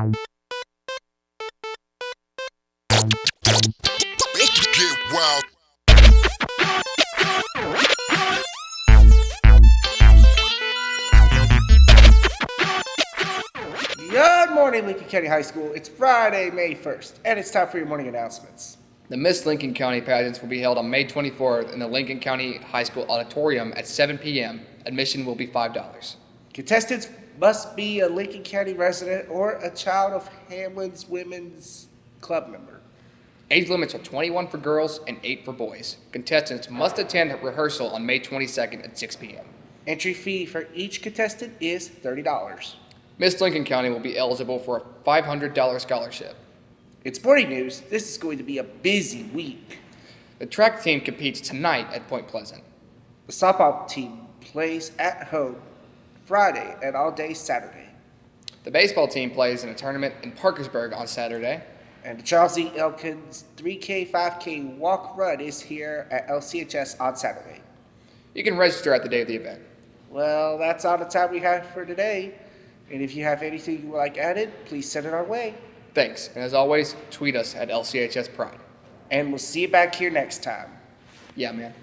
Let's get wild. Good morning, Lincoln County High School. It's Friday, May 1st, and it's time for your morning announcements. The Miss Lincoln County pageants will be held on May 24th in the Lincoln County High School Auditorium at 7 p.m. Admission will be $5. Contestants must be a Lincoln County resident or a child of Hamlin's Women's Club member. Age limits are 21 for girls and 8 for boys. Contestants must attend rehearsal on May 22nd at 6 p.m. Entry fee for each contestant is $30. Miss Lincoln County will be eligible for a $500 scholarship. In sporting news, this is going to be a busy week. The track team competes tonight at Point Pleasant. The softball team plays at home Friday and all day Saturday. The baseball team plays in a tournament in Parkersburg on Saturday. And the Charles E. Elkins 3K 5K walk run is here at LCHS on Saturday. You can register at the day of the event. Well, that's all the time we have for today. And if you have anything you would like added, please send it our way. Thanks, and as always, tweet us at LCHS Pride. And we'll see you back here next time. Yeah, man.